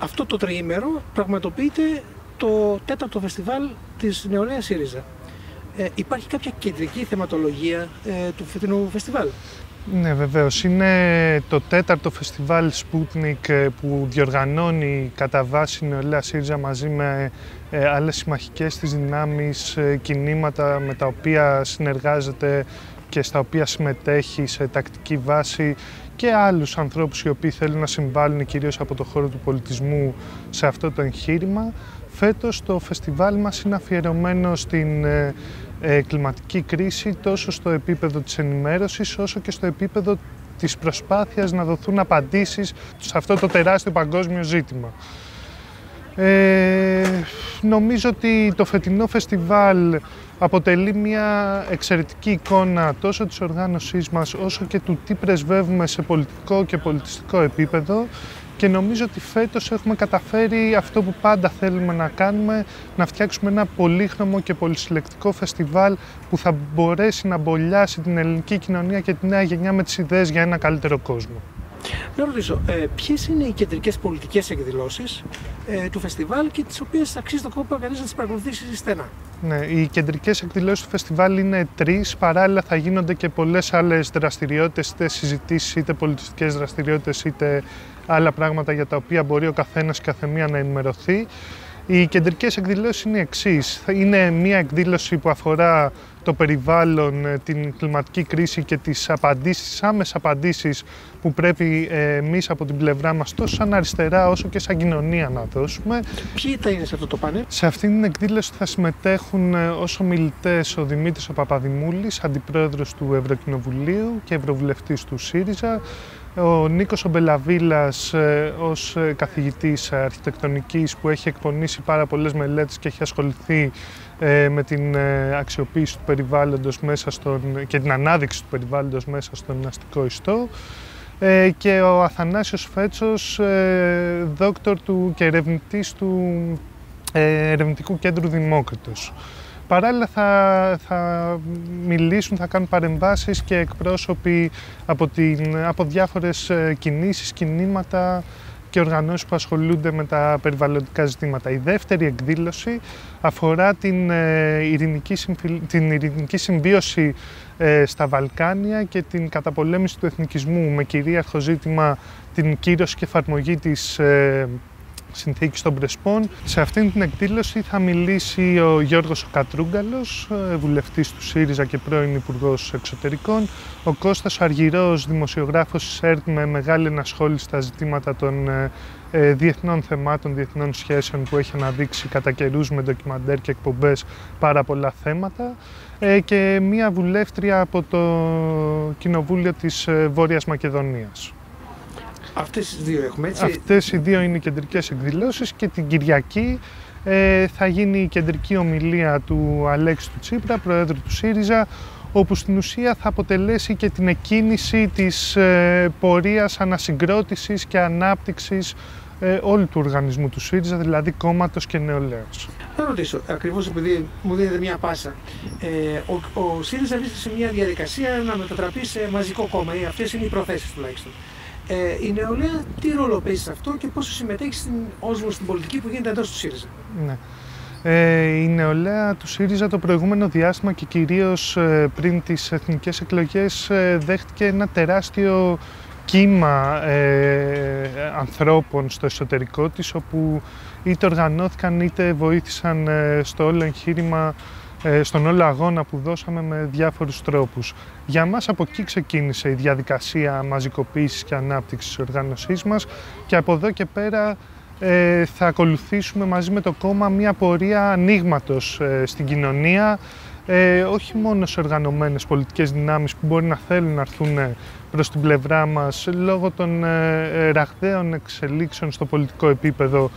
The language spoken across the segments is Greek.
αυτό το τριήμερο πραγματοποιείται το τέταρτο φεστιβάλ της νεολαίας ΣΥΡΙΖΑ. Ε, υπάρχει κάποια κεντρική θεματολογία ε, του φετινού φεστιβάλ; Ναι, βεβαίως. Είναι το τέταρτο φεστιβάλ Sputnik ε, που διοργανώνει κατά βάση η νεολαία ΣΥΡΙΖΑ μαζί με ε, άλλες συμμαχικές της δυνάμεις, ε, κινήματα με τα οποία συνεργάζεται και στα οποία συμμετέχει σε τακτική βάση και άλλους ανθρώπους οι οποίοι θέλουν να συμβάλλουν κυρίως από το χώρο του πολιτισμού σε αυτό το εγχείρημα. Φέτος το φεστιβάλ μας είναι αφιερωμένο στην ε, ε, κλιματική κρίση τόσο στο επίπεδο της ενημέρωσης όσο και στο επίπεδο της προσπάθειας να δοθούν απαντήσεις σε αυτό το τεράστιο παγκόσμιο ζήτημα. Ε, νομίζω ότι το φετινό φεστιβάλ αποτελεί μια εξαιρετική εικόνα τόσο της οργάνωσής μας όσο και του τι πρεσβεύουμε σε πολιτικό και πολιτιστικό επίπεδο και νομίζω ότι φέτος έχουμε καταφέρει αυτό που πάντα θέλουμε να κάνουμε, να φτιάξουμε ένα πολύχρωμο και πολυσυλλεκτικό φεστιβάλ που θα μπορέσει να μπολιάσει την ελληνική κοινωνία και τη νέα γενιά με τις ιδέες για ένα καλύτερο κόσμο. Να ρωτήσω, ε, ποιες είναι οι κεντρικές πολιτικές εκδηλώσεις ε, του φεστιβάλ και τις οποίες αξίζει το κόπο κανείς να τις παρακολουθήσει στενά; Ναι, οι κεντρικές εκδηλώσεις του φεστιβάλ είναι τρεις. Παράλληλα, θα γίνονται και πολλές άλλες δραστηριότητες, είτε συζητήσεις, είτε πολιτιστικές δραστηριότητες, είτε άλλα πράγματα για τα οποία μπορεί ο καθένας και καθεμία να ενημερωθεί. Οι κεντρικές εκδηλώσεις είναι οι εξή. Είναι μια εκδήλωση που αφορά το περιβάλλον, ε, την κλιματική κρίση και τις απαντήσεις, άμεσες απαντήσεις που πρέπει ε, εμείς από την πλευρά μας τόσο σαν αριστερά όσο και σαν κοινωνία να δώσουμε. Ποιοι θα είναι σε αυτό το πάνελ; Σε αυτήν την εκδήλωση θα συμμετέχουν ε, ως ομιλητές ο Δημήτρης ο Παπαδημούλης, αντιπρόεδρος του Ευρωκοινοβουλίου και ευρωβουλευτής του ΣΥΡΙΖΑ, ο Νίκος Ομπελαβίλας ως καθηγητής αρχιτεκτονικής που έχει εκπονήσει πάρα πολλές μελέτες και έχει ασχοληθεί ε, με την ε, αξιοποίηση του περιβάλλοντος μέσα στον, και την ανάδειξη του περιβάλλοντος μέσα στον αστικό ιστό ε, και ο Αθανάσιος Φέτσος, δόκτωρ του και ερευνητής του Ερευνητικού Κέντρου Δημόκριτος. Παράλληλα θα, θα μιλήσουν, θα κάνουν παρεμβάσεις και εκπρόσωποι από, την, από διάφορες κινήσεις, κινήματα, και οργανώσεις που ασχολούνται με τα περιβαλλοντικά ζητήματα. Η δεύτερη εκδήλωση αφορά την, ε, ειρηνική, την ειρηνική συμβίωση ε, στα Βαλκάνια και την καταπολέμηση του εθνικισμού με κυρίαρχο ζήτημα την κύρωση και εφαρμογή της ε, συνθήκη των Πρεσπών. Σε αυτήν την εκδήλωση θα μιλήσει ο Γιώργος Κατρούγκαλος, ε, βουλευτής του ΣΥΡΙΖΑ και πρώην Υπουργός Εξωτερικών, ο Κώστας Αργυρός, δημοσιογράφος της ΕΡΤ με μεγάλη ενασχόληση στα ζητήματα των ε, ε, διεθνών θεμάτων, διεθνών σχέσεων που έχει αναδείξει κατά καιρούς με ντοκιμαντέρ και εκπομπές πάρα πολλά θέματα και μία βουλεύτρια από το Κοινοβούλιο της Βόρειας Μακεδονίας. Αυτές τις δύο έχουμε έτσι. Αυτές οι δύο είναι οι κεντρικές εκδηλώσεις και την Κυριακή ε, θα γίνει η κεντρική ομιλία του Αλέξη του Τσίπρα, Προέδρου του ΣΥΡΙΖΑ, όπου στην ουσία θα αποτελέσει και την εκκίνηση της ε, πορείας ανασυγκρότησης και ανάπτυξης ε, όλου του οργανισμού του ΣΥΡΙΖΑ, δηλαδή κόμματος και νεολαίος. Θα ρωτήσω, ακριβώς επειδή μου δίνετε μια πάσα, ε, ο, ο ΣΥΡΙΖΑ βρίσκεται σε μια διαδικασία να μετατραπεί σε μαζικό κόμμα, ή αυτές είναι οι προθέσεις τουλάχιστον. Ε, η νεολαία τι ρόλο παίζει σε αυτό και πόσο συμμετέχει στην, όσμο στην πολιτική που γίνεται εντός του ΣΥΡΙΖΑ; Ναι. Ε, η νεολαία του ΣΥΡΙΖΑ το προηγούμενο διάστημα και κυρίως ε, πριν τις εθνικές εκλογές ε, δέχτηκε ένα τεράστιο κύμα ε, ανθρώπων στο εσωτερικό της όπου είτε οργανώθηκαν είτε βοήθησαν στο όλο εγχείρημα ε, στον όλο αγώνα που δώσαμε με διάφορους τρόπους. Για μας από εκεί ξεκίνησε η διαδικασία μαζικοποίησης και ανάπτυξης της οργάνωσής μας και από εδώ και πέρα ε, θα ακολουθήσουμε μαζί με το κόμμα μια πορεία ανοίγματος ε, στην κοινωνία, ε, όχι μόνο σε οργανωμένες πολιτικές δυνάμεις που μπορεί να θέλουν να έρθουν προς την πλευρά μας λόγω των ε, ραχδαίων εξελίξεων στο πολιτικό επίπεδο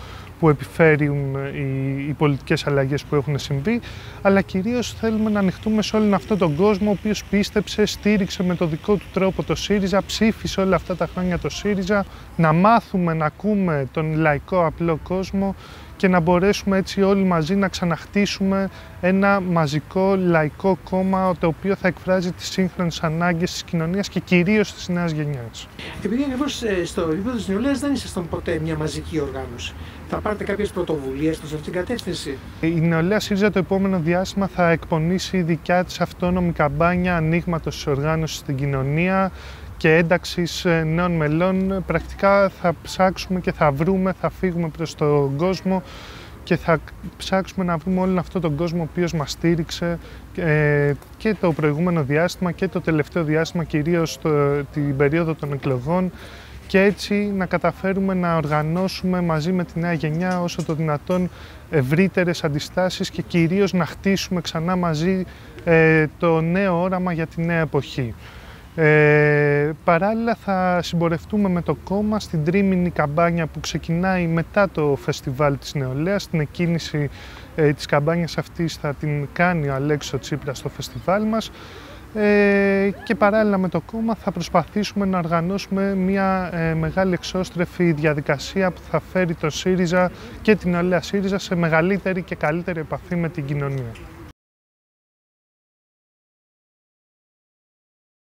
που επιφέρουν οι, οι πολιτικές αλλαγές που έχουν συμβεί, αλλά κυρίως θέλουμε να ανοιχτούμε σε όλον αυτόν τον κόσμο, ο οποίος πίστεψε, στήριξε με το δικό του τρόπο το ΣΥΡΙΖΑ, ψήφισε όλα αυτά τα χρόνια το ΣΥΡΙΖΑ, να μάθουμε να ακούμε τον λαϊκό απλό κόσμο και να μπορέσουμε έτσι όλοι μαζί να ξαναχτίσουμε ένα μαζικό λαϊκό κόμμα το οποίο θα εκφράζει τις σύγχρονες ανάγκες της κοινωνίας και κυρίως της νέας γενιάς. Επειδή ακριβώς στο επίπεδο της νεολαίας δεν ήσασταν ποτέ μια μαζική οργάνωση. Θα πάρετε κάποιες πρωτοβουλίες προς αυτήν την κατεύθυνση; Η νεολαία ΣΥΡΙΖΑ το επόμενο διάστημα θα εκπονήσει δικιά της αυτόνομη καμπάνια ανοίγματος της οργάνωσης στην κοινωνία, και ένταξης ε, νέων μελών πρακτικά θα ψάξουμε και θα βρούμε, θα φύγουμε προς τον κόσμο και θα ψάξουμε να βρούμε όλον αυτόν τον κόσμο ο οποίος μας στήριξε ε, και το προηγούμενο διάστημα και το τελευταίο διάστημα, κυρίως την περίοδο των εκλογών και έτσι να καταφέρουμε να οργανώσουμε μαζί με τη νέα γενιά όσο το δυνατόν ευρύτερες αντιστάσεις και κυρίως να χτίσουμε ξανά μαζί ε, το νέο όραμα για τη νέα εποχή. Ε, παράλληλα θα συμπορευτούμε με το κόμμα στην τρίμηνη καμπάνια που ξεκινάει μετά το φεστιβάλ της νεολαίας. Την εκκίνηση ε, της καμπάνιας αυτής θα την κάνει ο Αλέξο Τσίπρας στο φεστιβάλ μας ε, και παράλληλα με το κόμμα θα προσπαθήσουμε να οργανώσουμε μια ε, μεγάλη εξώστρεφη διαδικασία που θα φέρει το ΣΥΡΙΖΑ και την νεολαία ΣΥΡΙΖΑ σε μεγαλύτερη και καλύτερη επαφή με την κοινωνία.